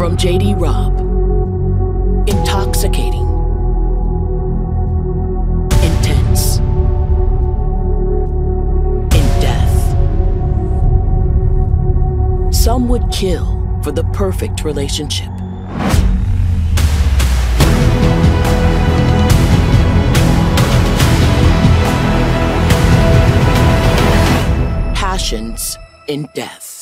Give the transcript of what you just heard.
From JD Robb. Intoxicating. Intense. In death. Some would kill for the perfect relationship. Passions in death.